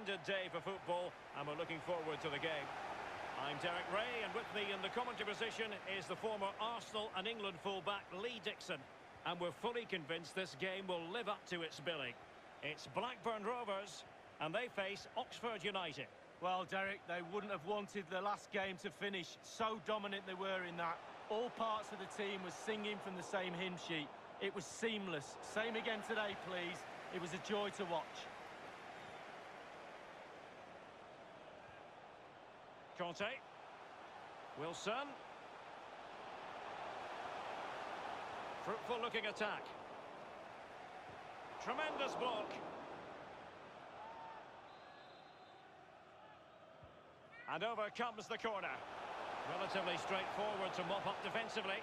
splendid day for football, and we're looking forward to the game. I'm Derek Rae, and with me in the commentary position is the former Arsenal and England fullback Lee Dixon. And we're fully convinced this game will live up to its billing. It's Blackburn Rovers, and they face Oxford United. Well, Derek, they wouldn't have wanted the last game to finish. So dominant they were in that. All parts of the team were singing from the same hymn sheet. It was seamless. Same again today, please. It was a joy to watch. Kante. Wilson. Fruitful looking attack. Tremendous block. And over comes the corner. Relatively straightforward to mop up defensively.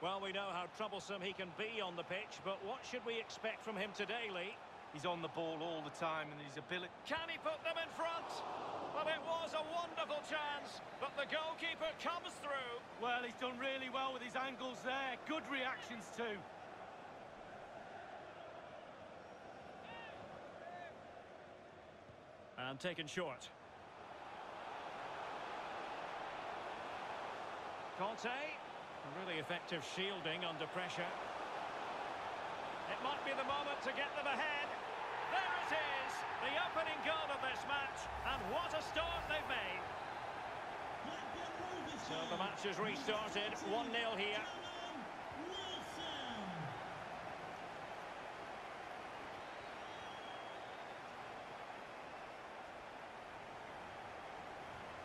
Well, we know how troublesome he can be on the pitch, but what should we expect from him today, Lee? He's on the ball all the time and his ability... Can he put them in front? Well, it was a wonderful chance, but the goalkeeper comes through. Well, he's done really well with his angles there. Good reactions too. And taken short. Kante. Really effective shielding under pressure. It might be the moment to get them ahead. There it is, the opening goal of this match, and what a start they've made. So the match has restarted, 1-0 here.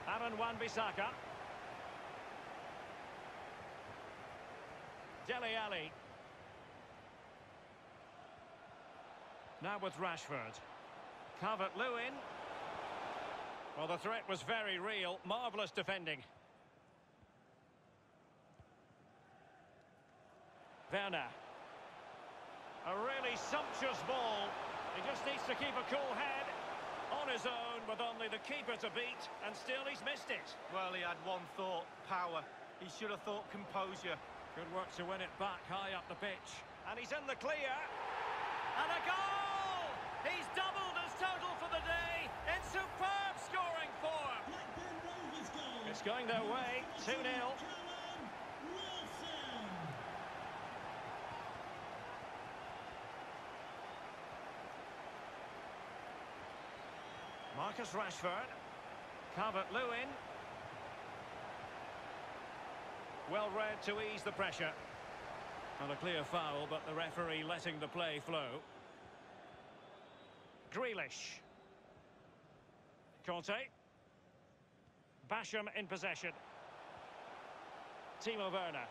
Aaron Wan-Bissaka. Dele Alli. Now with Rashford. Calvert-Lewin. Well, the threat was very real. Marvellous defending. Werner. A really sumptuous ball. He just needs to keep a cool head. On his own, with only the keeper to beat, and still he's missed it. Well, he had one thought, power. He should have thought composure. Good work to win it back high up the pitch. And he's in the clear. And a goal! He's doubled his total for the day in superb scoring form. It's going their way, 2-0. Marcus Rashford. Calvert-Lewin. Well read to ease the pressure. Not a clear foul, but the referee letting the play flow. Grealish. Kante. Basham in possession. Timo Werner.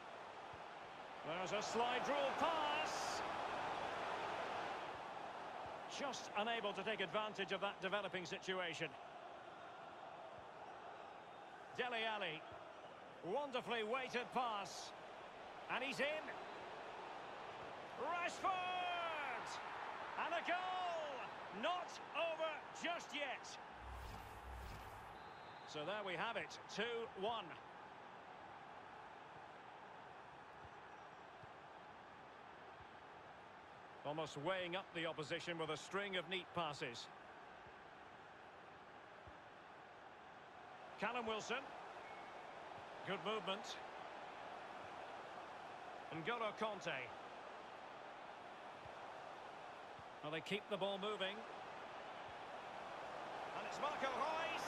There's a slide rule pass. Just unable to take advantage of that developing situation. Dele Alli. Wonderfully weighted pass. And he's in. Rashford! And a goal! Not over just yet. So there we have it, 2-1. Almost weighing up the opposition with a string of neat passes. Callum Wilson. Good movement. N'Golo Kante. Well, they keep the ball moving. And it's Marco Reus.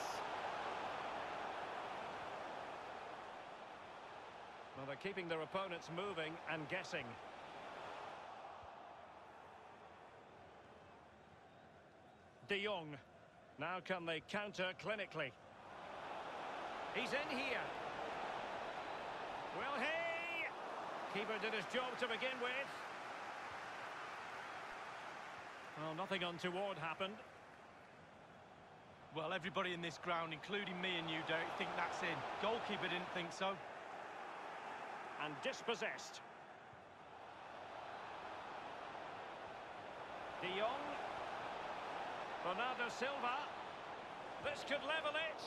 Well, they're keeping their opponents moving and guessing. De Jong. Now can they counter clinically? He's in here. Will he? Keeper did his job to begin with. Well, nothing untoward happened. Well, everybody in this ground, including me and you, Derek, think that's in. Goalkeeper didn't think so. And dispossessed. De Jong. Bernardo Silva. This could level it.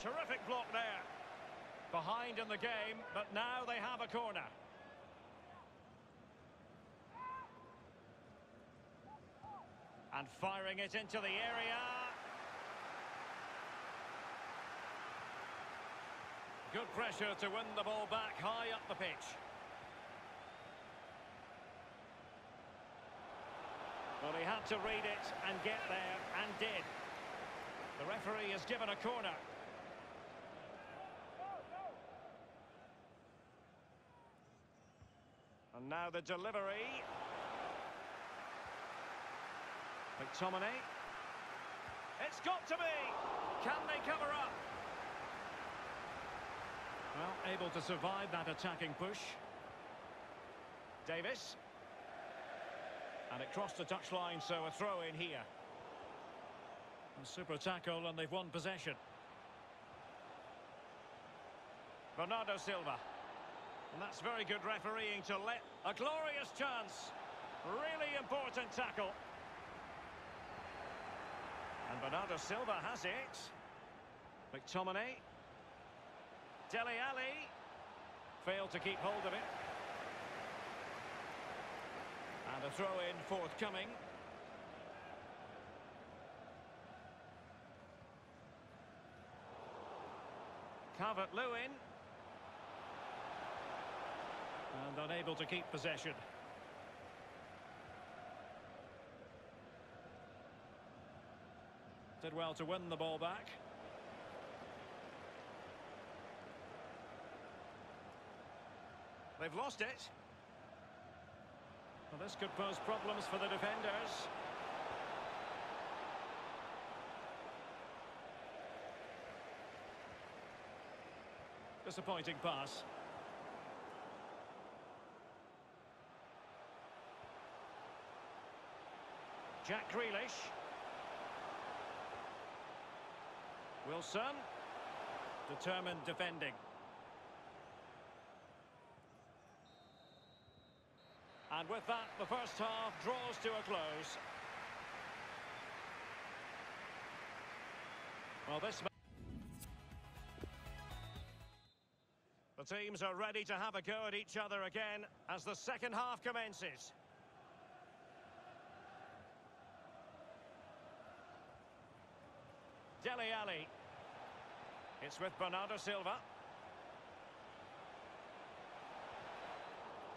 Terrific block there. Behind in the game, but now they have a corner. And firing it into the area. Good pressure to win the ball back high up the pitch. Well, he had to read it and get there, and did. The referee has given a corner. And now the delivery. McTominay. It's got to be! Can they cover up? Well, able to survive that attacking push. Davis. And it crossed the touchline, so a throw in here. A super tackle, and they've won possession. Bernardo Silva. And that's very good refereeing to let a glorious chance. Really important tackle. And Bernardo Silva has it. McTominay. Dele Alli. Failed to keep hold of it. And a throw-in forthcoming. Calvert-Lewin. And unable to keep possession. Did well to win the ball back. They've lost it. Well, this could pose problems for the defenders. Disappointing pass. Jack Grealish. Wilson. Determined defending. And with that, the first half draws to a close. Well, this... The teams are ready to have a go at each other again as the second half commences. Dele Alli. It's with Bernardo Silva.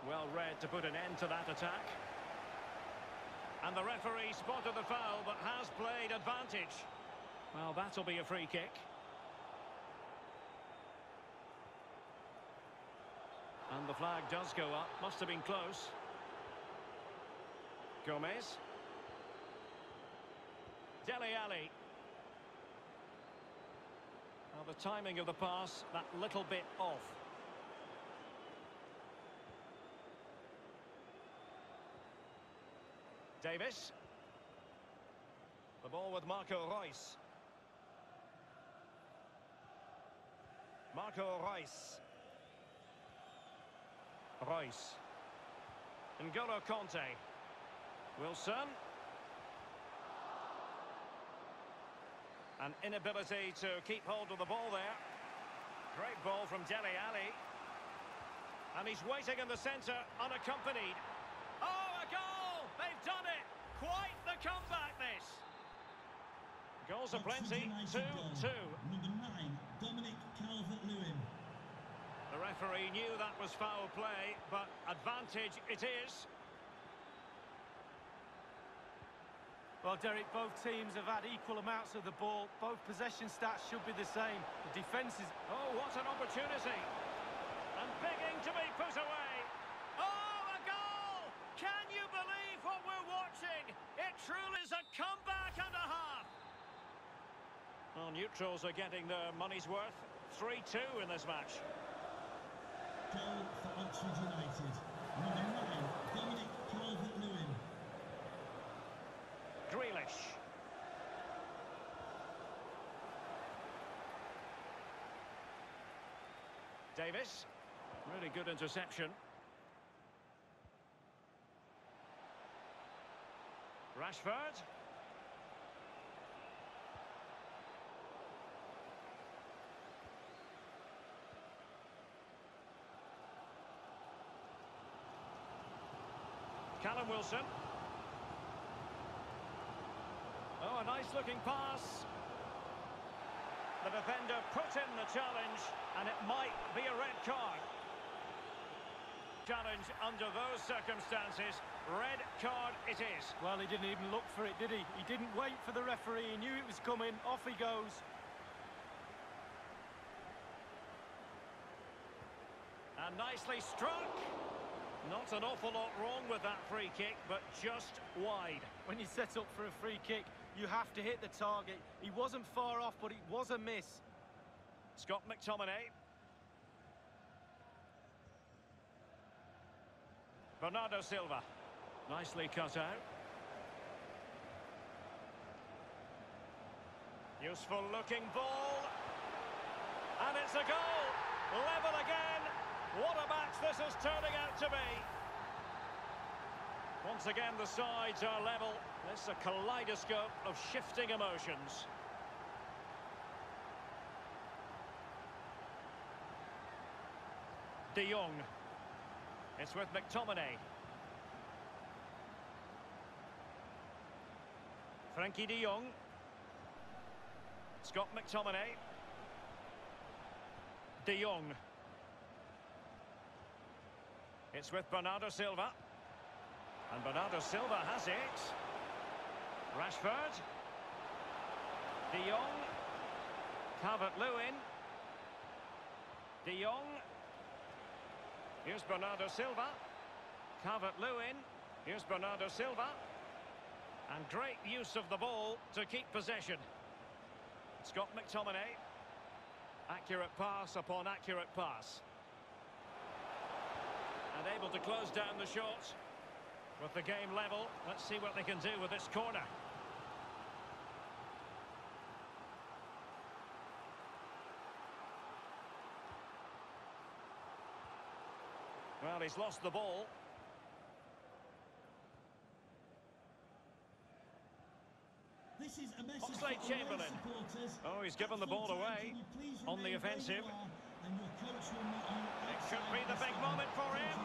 Well read to put an end to that attack. And the referee spotted the foul, but has played advantage. Well, that'll be a free kick. And the flag does go up. Must have been close. Gomez. Dele Alli. The timing of the pass, that little bit off. Davis. The ball with Marco Reus. Marco Reus. Reus. N'Golo Kante. Wilson. An inability to keep hold of the ball there. Great ball from Dele Alli. And he's waiting in the centre, unaccompanied. Oh, a goal! They've done it! Quite the comeback, this! Goals are plenty, 2-2. Number nine, Dominic Calvert-Lewin. The referee knew that was foul play, but advantage it is. Well, Derek, both teams have had equal amounts of the ball. Both possession stats should be the same. The defence is... Oh, what an opportunity! And begging to be put away. Oh, a goal! Can you believe what we're watching? It truly is a comeback and a half. Well, neutrals are getting their money's worth. 3-2 in this match. Goal for Oxford United. Davis. Really good interception. Rashford. Callum Wilson. Oh, a nice looking pass. The defender put in the challenge, and it might be a red card. Challenge under those circumstances, red card it is. Well, he didn't even look for it, did he? He didn't wait for the referee. He knew it was coming. Off he goes. And nicely struck. Not an awful lot wrong with that free kick, but just wide. When you set up for a free kick, you have to hit the target. He wasn't far off, but it was a miss. Scott McTominay. Bernardo Silva. Nicely cut out. Useful looking ball. And it's a goal. Level again. What a match this is turning out to be. Once again, the sides are level. This is a kaleidoscope of shifting emotions. De Jong. It's with McTominay. Frenkie de Jong. Scott McTominay. De Jong. It's with Bernardo Silva. And Bernardo Silva has it. Rashford. De Jong. Calvert-Lewin. De Jong. Here's Bernardo Silva. Calvert-Lewin. Here's Bernardo Silva. And great use of the ball to keep possession. Scott McTominay. Accurate pass upon accurate pass. And able to close down the shot. With the game level, let's see what they can do with this corner. Well, he's lost the ball. This is a message Oxlade Chamberlain. Oh, he's given the ball away can you please on the remain where you offensive. are, and your coach will meet you It could be the big moment for him.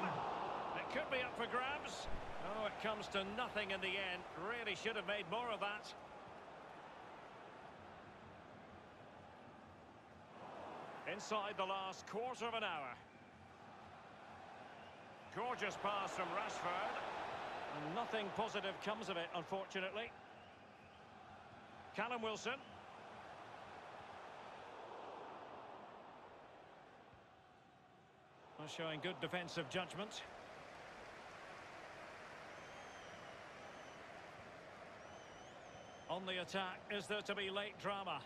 It could be up for grabs. Oh, it comes to nothing in the end. Really should have made more of that. Inside the last quarter of an hour. Gorgeous pass from Rashford. And nothing positive comes of it, unfortunately. Callum Wilson. Well, Showing good defensive judgment. On the attack, is there to be late drama?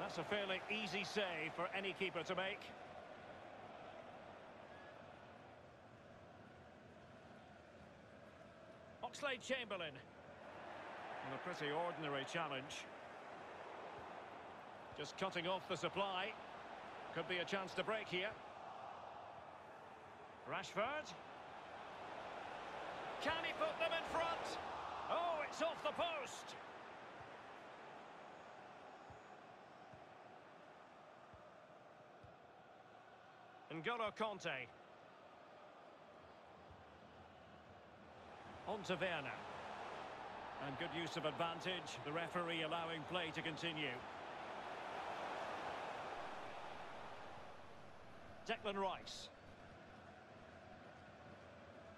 That's a fairly easy save for any keeper to make. Oxlade Chamberlain. And a pretty ordinary challenge. Just cutting off the supply. Could be a chance to break here. Rashford. Can he put them in front? Oh, it's off the post. N'Golo Kante. On to Werner. And good use of advantage. The referee allowing play to continue. Declan Rice.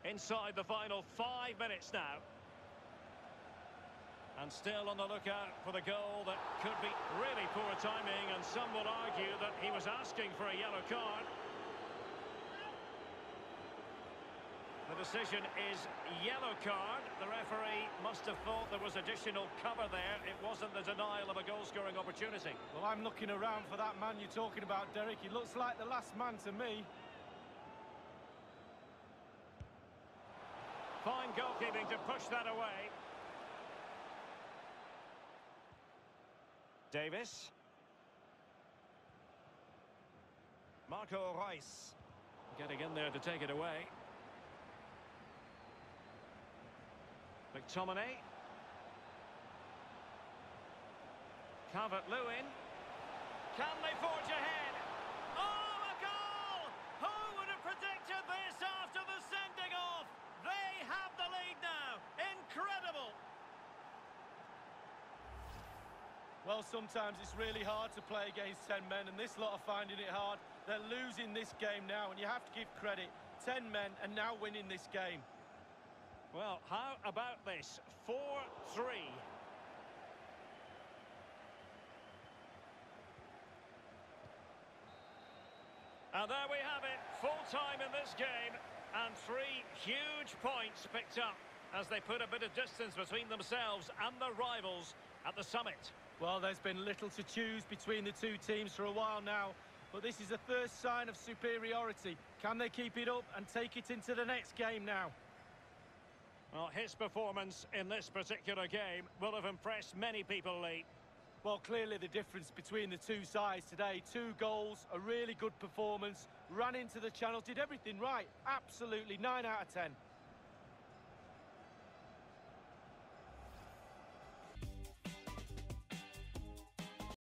Inside the final five minutes now. And still on the lookout for the goal that could be really poor timing, and some will argue that he was asking for a yellow card. The decision is yellow card. The referee must have thought there was additional cover there. It wasn't the denial of a goal-scoring opportunity. Well, I'm looking around for that man you're talking about, Derek. He looks like the last man to me. Fine goalkeeping to push that away. Davis. Marco Reus. Getting in there to take it away. McTominay. Calvert-Lewin. Can they forge ahead? Oh, a goal! Who would have predicted this after the sending off? They have the lead now. Incredible! Well, sometimes it's really hard to play against 10 men, and this lot are finding it hard. They're losing this game now, and you have to give credit. 10 men are now winning this game. Well, how about this? 4-3. And there we have it, full time in this game, and three huge points picked up as they put a bit of distance between themselves and their rivals at the summit. Well, there's been little to choose between the two teams for a while now, but this is the first sign of superiority. Can they keep it up and take it into the next game now? Well, his performance in this particular game will have impressed many people, Lee. Well, clearly the difference between the two sides today. Two goals, a really good performance, ran into the channel, did everything right. Absolutely, 9 out of 10.